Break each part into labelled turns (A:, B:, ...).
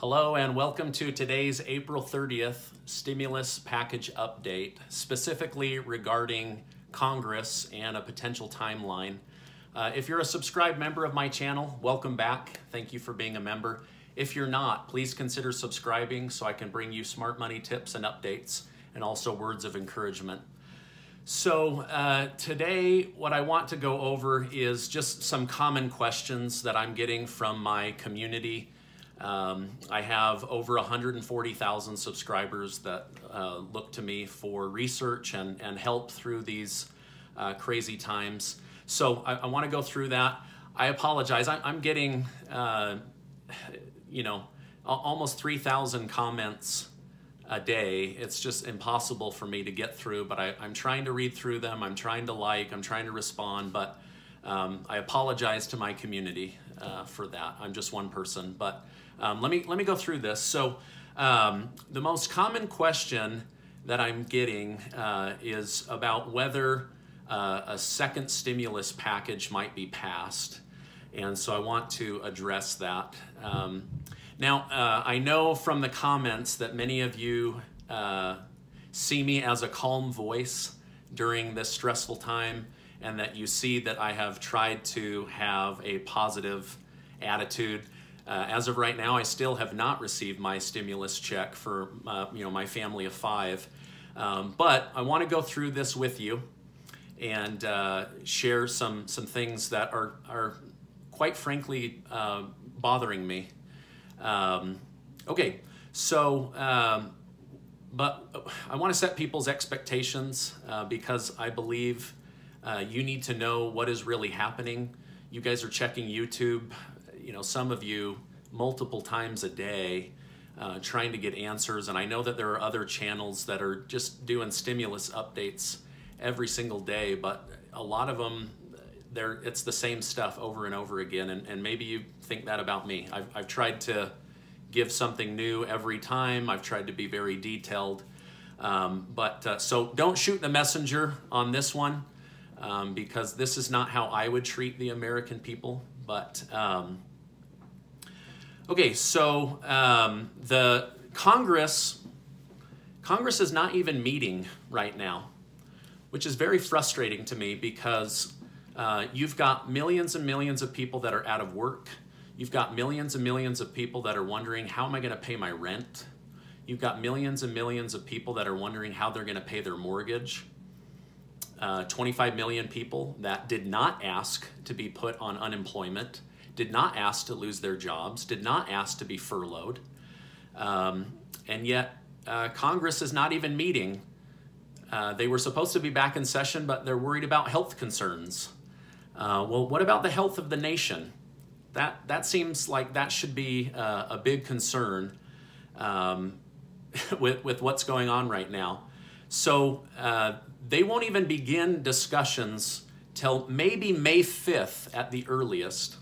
A: Hello and welcome to today's April 30th stimulus package update, specifically regarding Congress and a potential timeline. Uh, if you're a subscribed member of my channel, welcome back. Thank you for being a member. If you're not, please consider subscribing so I can bring you smart money tips and updates and also words of encouragement. So uh, today, what I want to go over is just some common questions that I'm getting from my community um, I have over 140,000 subscribers that uh, look to me for research and, and help through these uh, crazy times. So I, I want to go through that. I apologize. I, am getting, uh, you know, almost 3,000 comments a day. It's just impossible for me to get through, but I, am trying to read through them. I'm trying to like, I'm trying to respond, but um, I apologize to my community uh, for that. I'm just one person, but um, let, me, let me go through this. So um, the most common question that I'm getting uh, is about whether uh, a second stimulus package might be passed. And so I want to address that. Um, now, uh, I know from the comments that many of you uh, see me as a calm voice during this stressful time and that you see that I have tried to have a positive attitude. Uh, as of right now, I still have not received my stimulus check for uh, you know my family of five, um, but I want to go through this with you and uh, share some some things that are are quite frankly uh, bothering me. Um, okay, so. Um, but I want to set people's expectations uh, because I believe uh, you need to know what is really happening. You guys are checking YouTube you know, some of you multiple times a day uh, trying to get answers. And I know that there are other channels that are just doing stimulus updates every single day, but a lot of them, they're, it's the same stuff over and over again. And, and maybe you think that about me. I've, I've tried to give something new every time. I've tried to be very detailed. Um, but uh, so don't shoot the messenger on this one um, because this is not how I would treat the American people. But um, Okay, so um, the Congress, Congress is not even meeting right now, which is very frustrating to me because uh, you've got millions and millions of people that are out of work. You've got millions and millions of people that are wondering, how am I going to pay my rent? You've got millions and millions of people that are wondering how they're going to pay their mortgage. Uh, 25 million people that did not ask to be put on unemployment did not ask to lose their jobs, did not ask to be furloughed. Um, and yet, uh, Congress is not even meeting. Uh, they were supposed to be back in session, but they're worried about health concerns. Uh, well, what about the health of the nation? That, that seems like that should be uh, a big concern um, with, with what's going on right now. So uh, they won't even begin discussions till maybe May 5th at the earliest.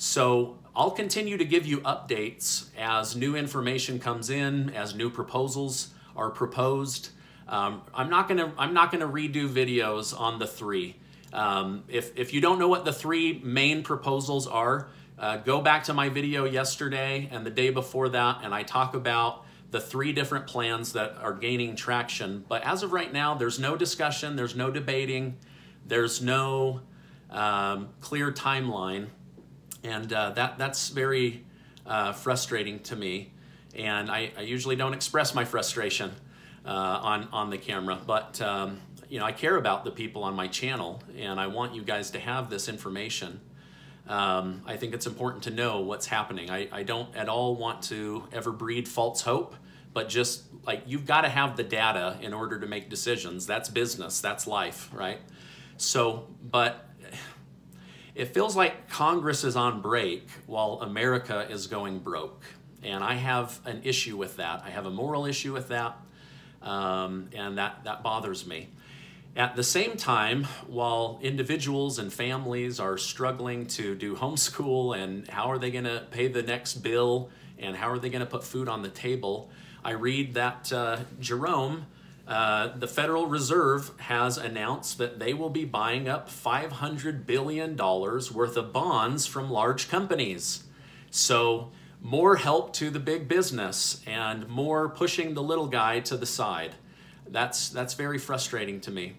A: So I'll continue to give you updates as new information comes in, as new proposals are proposed. Um, I'm not gonna I'm not gonna redo videos on the three. Um, if if you don't know what the three main proposals are, uh, go back to my video yesterday and the day before that, and I talk about the three different plans that are gaining traction. But as of right now, there's no discussion, there's no debating, there's no um, clear timeline and uh, that, that's very uh, frustrating to me. And I, I, usually don't express my frustration uh, on, on the camera, but um, you know, I care about the people on my channel and I want you guys to have this information. Um, I think it's important to know what's happening. I, I don't at all want to ever breed false hope, but just like you've got to have the data in order to make decisions. That's business, that's life, right? So, but it feels like Congress is on break while America is going broke. And I have an issue with that. I have a moral issue with that, um, and that, that bothers me. At the same time, while individuals and families are struggling to do homeschool and how are they going to pay the next bill and how are they going to put food on the table, I read that uh, Jerome uh, the Federal Reserve has announced that they will be buying up $500 billion worth of bonds from large companies. So more help to the big business and more pushing the little guy to the side. That's, that's very frustrating to me.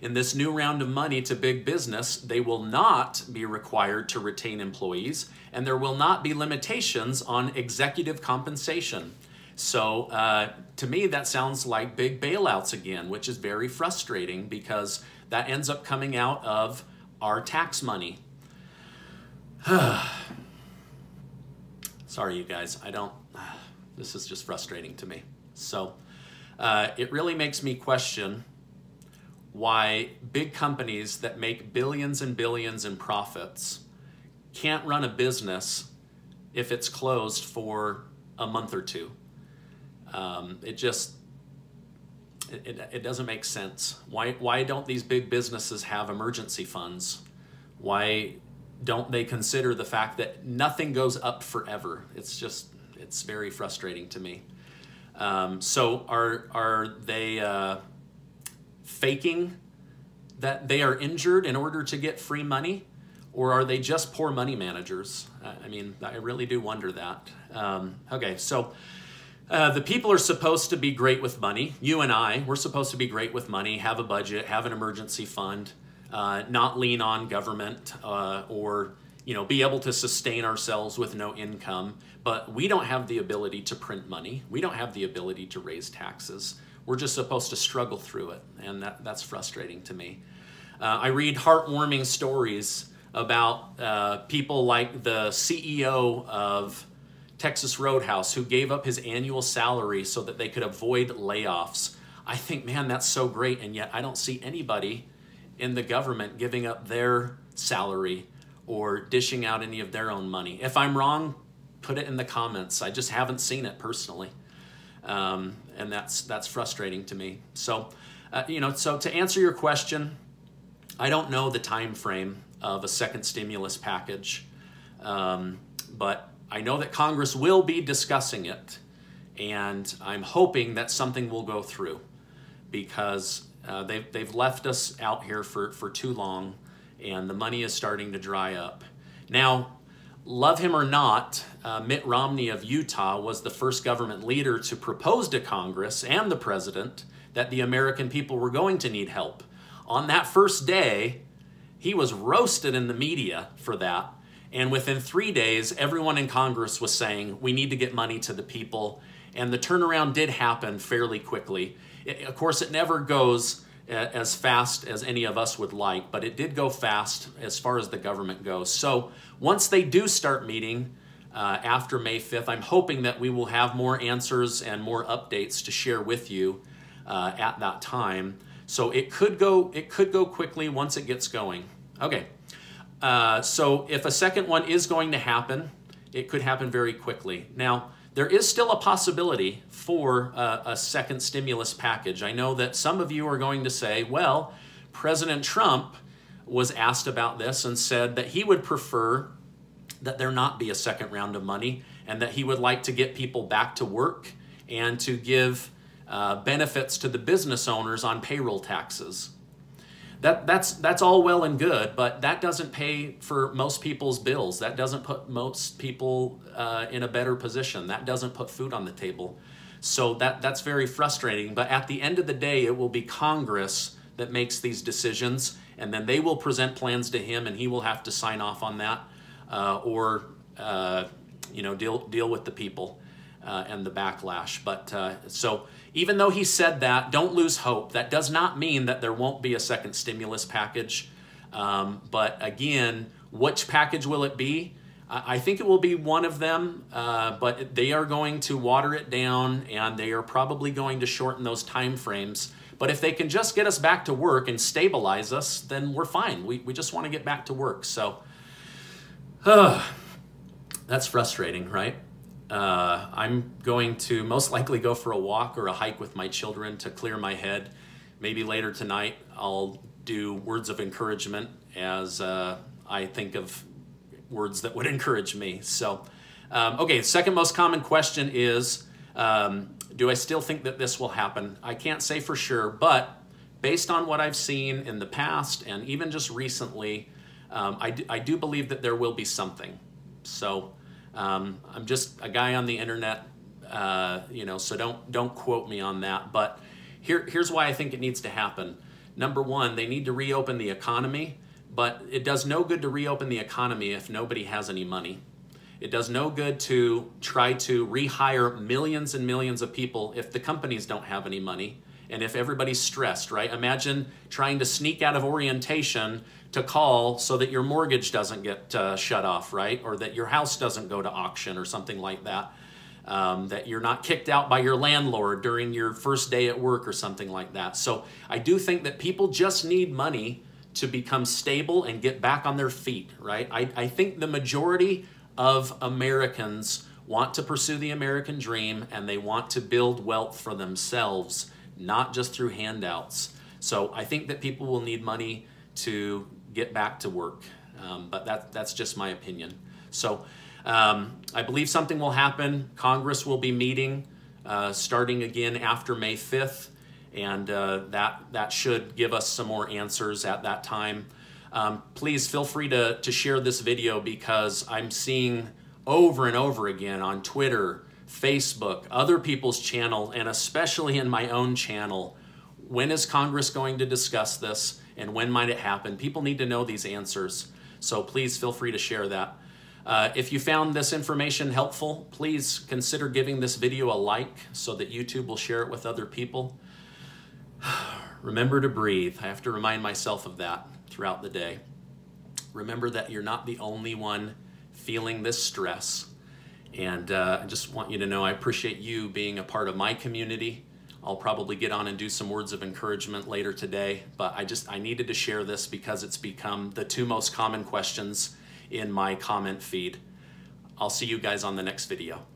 A: In this new round of money to big business, they will not be required to retain employees, and there will not be limitations on executive compensation. So, uh, to me, that sounds like big bailouts again, which is very frustrating because that ends up coming out of our tax money. Sorry, you guys, I don't, this is just frustrating to me. So, uh, it really makes me question why big companies that make billions and billions in profits can't run a business if it's closed for a month or two. Um, it just it, it, doesn't make sense. Why why don't these big businesses have emergency funds? Why don't they consider the fact that nothing goes up forever? It's just it's very frustrating to me. Um, so are are they uh, faking that they are injured in order to get free money? Or are they just poor money managers? I mean, I really do wonder that. Um, okay, so uh, the people are supposed to be great with money. You and I, we're supposed to be great with money, have a budget, have an emergency fund, uh, not lean on government uh, or you know be able to sustain ourselves with no income. But we don't have the ability to print money. We don't have the ability to raise taxes. We're just supposed to struggle through it, and that, that's frustrating to me. Uh, I read heartwarming stories about uh, people like the CEO of Texas Roadhouse who gave up his annual salary so that they could avoid layoffs. I think, man, that's so great, and yet I don't see anybody in the government giving up their salary or dishing out any of their own money. If I'm wrong, put it in the comments. I just haven't seen it personally um, and that's that's frustrating to me. So, uh, you know, so to answer your question, I don't know the time frame of a second stimulus package, um, but I know that Congress will be discussing it, and I'm hoping that something will go through because uh, they've they've left us out here for for too long, and the money is starting to dry up. Now, love him or not, uh, Mitt Romney of Utah was the first government leader to propose to Congress and the president that the American people were going to need help. On that first day, he was roasted in the media for that. And within three days, everyone in Congress was saying, we need to get money to the people. And the turnaround did happen fairly quickly. It, of course, it never goes as fast as any of us would like, but it did go fast as far as the government goes. So once they do start meeting uh, after May 5th, I'm hoping that we will have more answers and more updates to share with you uh, at that time. So it could go it could go quickly once it gets going. Okay. Uh, so if a second one is going to happen, it could happen very quickly. Now, there is still a possibility for a, a second stimulus package. I know that some of you are going to say, well, President Trump was asked about this and said that he would prefer that there not be a second round of money and that he would like to get people back to work and to give uh, benefits to the business owners on payroll taxes. That, that's, that's all well and good, but that doesn't pay for most people's bills. That doesn't put most people uh, in a better position. That doesn't put food on the table. So that, that's very frustrating. But at the end of the day, it will be Congress that makes these decisions, and then they will present plans to him, and he will have to sign off on that, uh, or uh, you know deal deal with the people uh, and the backlash. But uh, so even though he said that, don't lose hope. That does not mean that there won't be a second stimulus package. Um, but again, which package will it be? I think it will be one of them, uh, but they are going to water it down and they are probably going to shorten those time frames. But if they can just get us back to work and stabilize us, then we're fine. We, we just want to get back to work. So that's frustrating, right? Uh, I'm going to most likely go for a walk or a hike with my children to clear my head. Maybe later tonight I'll do words of encouragement as uh, I think of words that would encourage me. So, um, okay, second most common question is um, Do I still think that this will happen? I can't say for sure, but based on what I've seen in the past and even just recently, um, I, do, I do believe that there will be something. So, Um, I'm just a guy on the internet, uh, you know, so don't don't quote me on that. But here, here's why I think it needs to happen. Number one, they need to reopen the economy, but it does no good to reopen the economy if nobody has any money. It does no good to try to rehire millions and millions of people if the companies don't have any money and if everybody's stressed, right? Imagine trying to sneak out of orientation to call so that your mortgage doesn't get uh, shut off, right? Or that your house doesn't go to auction or something like that. Um, that you're not kicked out by your landlord during your first day at work or something like that. So I do think that people just need money to become stable and get back on their feet, right? I, I think the majority of Americans want to pursue the American dream and they want to build wealth for themselves, not just through handouts. So I think that people will need money to get back to work. Um, but that, that's just my opinion. So um, I believe something will happen. Congress will be meeting uh, starting again after May 5th, and uh, that, that should give us some more answers at that time. Um, please feel free to, to share this video because I'm seeing over and over again on Twitter, Facebook, other people's channel, and especially in my own channel, when is Congress going to discuss this and when might it happen? People need to know these answers. So please feel free to share that. Uh, if you found this information helpful, please consider giving this video a like so that YouTube will share it with other people. Remember to breathe. I have to remind myself of that throughout the day. Remember that you're not the only one feeling this stress. And uh, I just want you to know I appreciate you being a part of my community. I'll probably get on and do some words of encouragement later today, but I just I needed to share this because it's become the two most common questions in my comment feed. I'll see you guys on the next video.